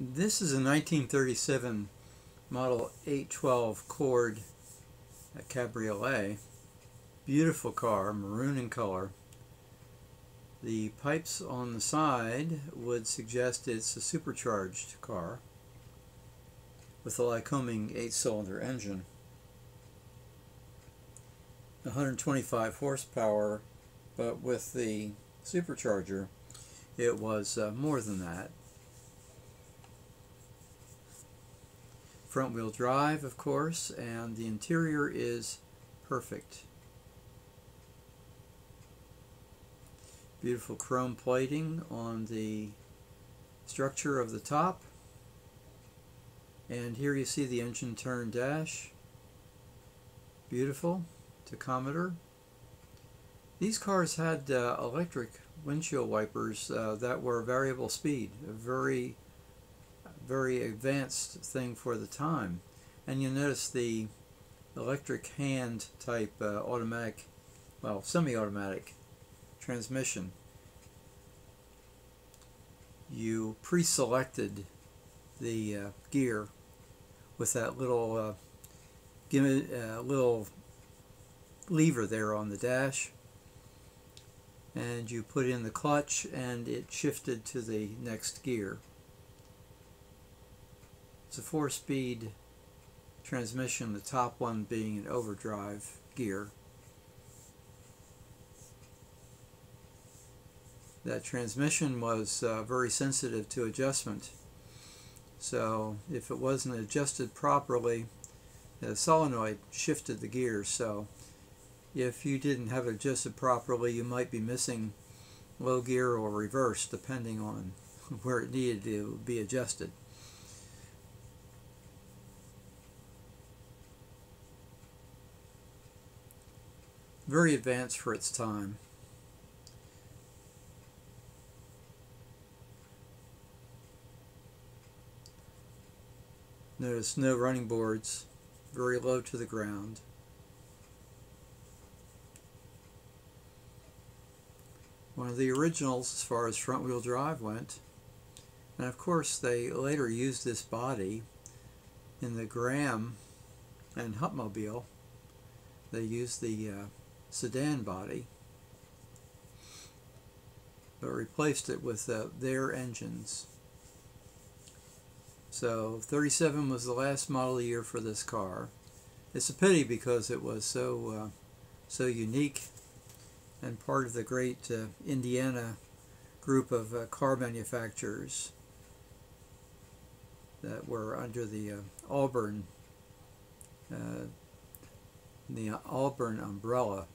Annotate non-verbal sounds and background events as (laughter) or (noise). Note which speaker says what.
Speaker 1: This is a 1937 Model 812 Cord Cabriolet. Beautiful car, maroon in color. The pipes on the side would suggest it's a supercharged car with a Lycoming 8-cylinder engine. 125 horsepower, but with the supercharger it was uh, more than that. Front wheel drive of course and the interior is perfect. Beautiful chrome plating on the structure of the top. And here you see the engine turn dash. Beautiful tachometer. These cars had uh, electric windshield wipers uh, that were variable speed very very advanced thing for the time. And you notice the electric hand type uh, automatic, well, semi-automatic transmission. You pre-selected the uh, gear with that little uh, give it a uh, little lever there on the dash and you put in the clutch and it shifted to the next gear. It's a four-speed transmission, the top one being an overdrive gear. That transmission was uh, very sensitive to adjustment. So if it wasn't adjusted properly, the solenoid shifted the gears. So if you didn't have it adjusted properly, you might be missing low gear or reverse depending on (laughs) where it needed to be adjusted. Very advanced for its time. Notice no running boards, very low to the ground. One of the originals as far as front wheel drive went. And of course they later used this body in the Graham and Hupmobile. They used the uh, sedan body but replaced it with uh, their engines. So 37 was the last model year for this car. It's a pity because it was so uh, so unique and part of the great uh, Indiana group of uh, car manufacturers that were under the uh, Auburn uh, the Auburn umbrella